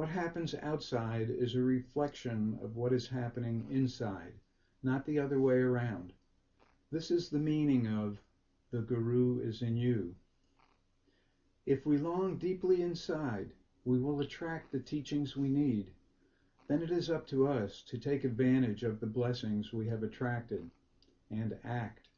What happens outside is a reflection of what is happening inside, not the other way around. This is the meaning of "The Guru is in you." If we long deeply inside, we will attract the teachings we need. Then it is up to us to take advantage of the blessings we have attracted, and act.